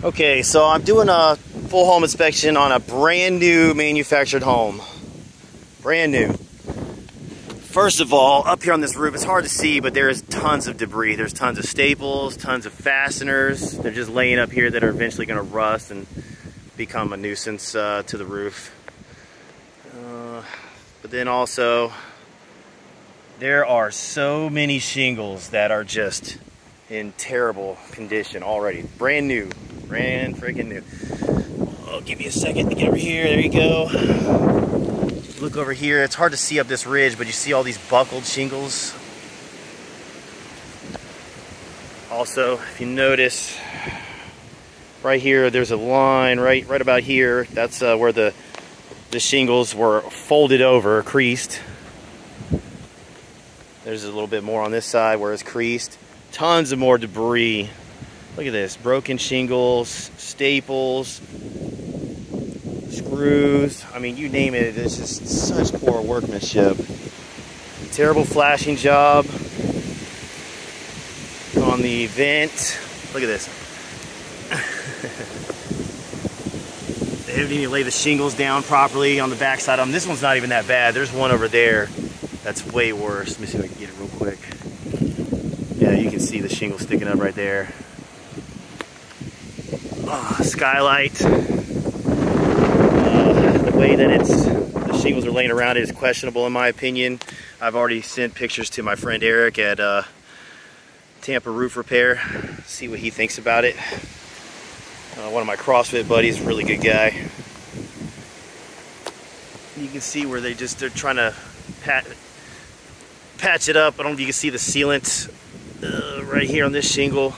Okay, so I'm doing a full home inspection on a brand new manufactured home. Brand new. First of all, up here on this roof, it's hard to see, but there is tons of debris. There's tons of staples, tons of fasteners. They're just laying up here that are eventually gonna rust and become a nuisance uh, to the roof. Uh, but then also, there are so many shingles that are just in terrible condition already. Brand new, brand freaking new. Oh, give me a second to get over here. There you go. Look over here. It's hard to see up this ridge, but you see all these buckled shingles. Also, if you notice, right here, there's a line right right about here. That's uh, where the the shingles were folded over, creased. There's a little bit more on this side where it's creased. Tons of more debris. Look at this, broken shingles, staples, screws. I mean, you name it, it's just such poor workmanship. Terrible flashing job on the vent. Look at this. they didn't even lay the shingles down properly on the backside. Um, this one's not even that bad. There's one over there that's way worse. Let me see if I can get it real quick. Yeah, you can see the shingle sticking up right there. Oh, skylight. Uh, the way that it's the shingles are laying around it is questionable in my opinion. I've already sent pictures to my friend Eric at uh, Tampa Roof Repair. See what he thinks about it. Uh, one of my CrossFit buddies, really good guy. You can see where they just they're trying to pat patch it up. I don't know if you can see the sealant uh, right here on this shingle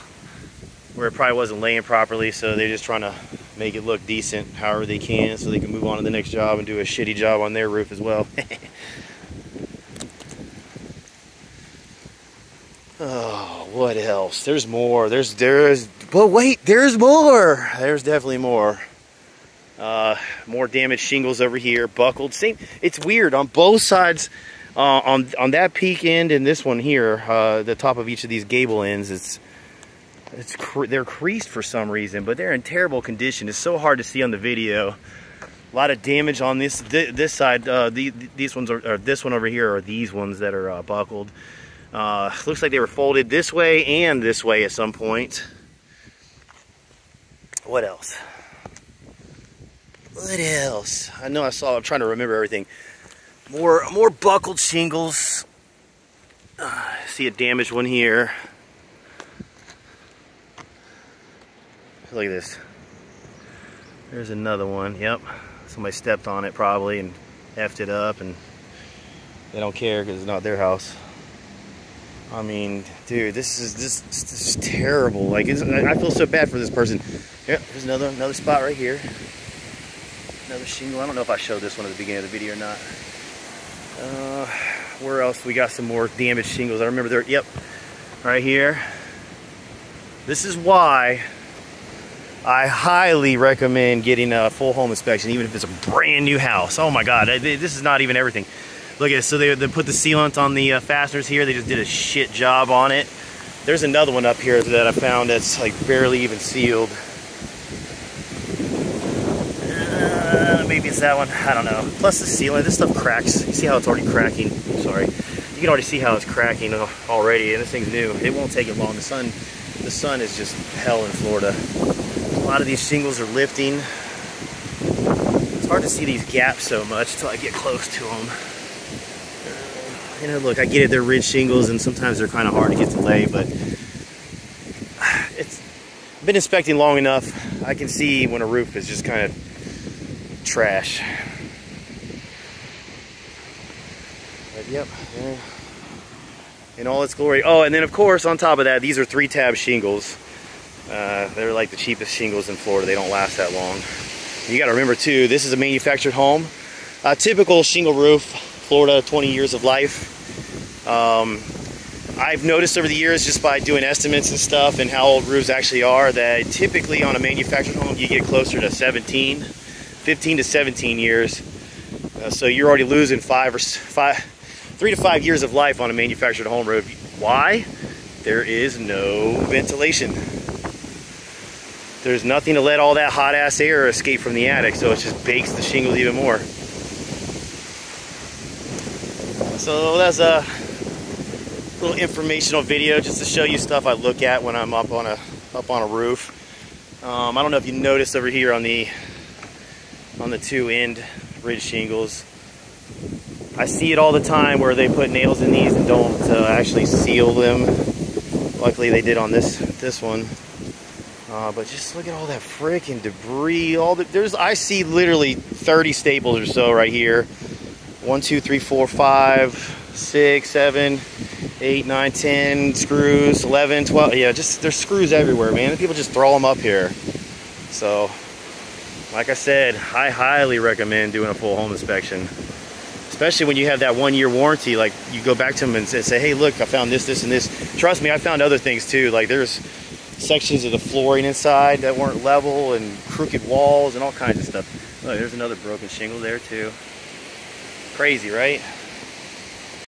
where it probably wasn't laying properly so they're just trying to make it look decent however they can so they can move on to the next job and do a shitty job on their roof as well. oh, what else? There's more. There's, there's, but wait, there's more. There's definitely more. Uh, more damaged shingles over here, buckled. Same, it's weird on both sides uh, on on that peak end and this one here, uh, the top of each of these gable ends, it's it's cre they're creased for some reason, but they're in terrible condition. It's so hard to see on the video. A lot of damage on this th this side. Uh, the, these ones are, or this one over here are these ones that are uh, buckled. Uh, looks like they were folded this way and this way at some point. What else? What else? I know I saw. I'm trying to remember everything. More, more buckled shingles. Uh, see a damaged one here. Look at this. There's another one. Yep. Somebody stepped on it probably and effed it up and they don't care because it's not their house. I mean, dude, this is this, this is terrible. Like, I feel so bad for this person. Yep, there's another another spot right here. Another shingle. I don't know if I showed this one at the beginning of the video or not. Uh, where else? We got some more damaged shingles. I remember there, yep, right here. This is why I highly recommend getting a full home inspection, even if it's a brand new house. Oh my God, this is not even everything. Look at this, so they, they put the sealant on the uh, fasteners here. They just did a shit job on it. There's another one up here that I found that's like barely even sealed. maybe it's that one. I don't know. Plus the sealant, this stuff cracks. You see how it's already cracking? Sorry. You can already see how it's cracking already, and this thing's new. It won't take it long. The sun, the sun is just hell in Florida. Lot of these shingles are lifting. It's hard to see these gaps so much until I get close to them. You know, look, I get it, they're ridge shingles, and sometimes they're kind of hard to get to lay, but it's I've been inspecting long enough. I can see when a roof is just kind of trash. But yep, yeah. in all its glory. Oh, and then of course, on top of that, these are three tab shingles. Uh, they're like the cheapest shingles in Florida. They don't last that long. You got to remember too, this is a manufactured home. A typical shingle roof, Florida, 20 years of life. Um, I've noticed over the years just by doing estimates and stuff and how old roofs actually are that typically on a manufactured home you get closer to 17 15 to 17 years. Uh, so you're already losing five or five, three to five years of life on a manufactured home roof. Why? There is no ventilation. There's nothing to let all that hot ass air escape from the attic, so it just bakes the shingles even more. So that's a little informational video just to show you stuff I look at when I'm up on a up on a roof. Um, I don't know if you noticed over here on the on the two end ridge shingles. I see it all the time where they put nails in these and don't uh, actually seal them. Luckily they did on this this one. Uh, but just look at all that freaking debris. All the, there's I see literally 30 staples or so right here. One, two, three, four, five, six, seven, eight, nine, ten screws, 11, 12. Yeah, just there's screws everywhere, man. People just throw them up here. So, like I said, I highly recommend doing a full home inspection. Especially when you have that one year warranty, like you go back to them and say, hey, look, I found this, this, and this. Trust me, I found other things too. Like there's sections of the flooring inside that weren't level and crooked walls and all kinds of stuff. Look, there's another broken shingle there too. Crazy, right?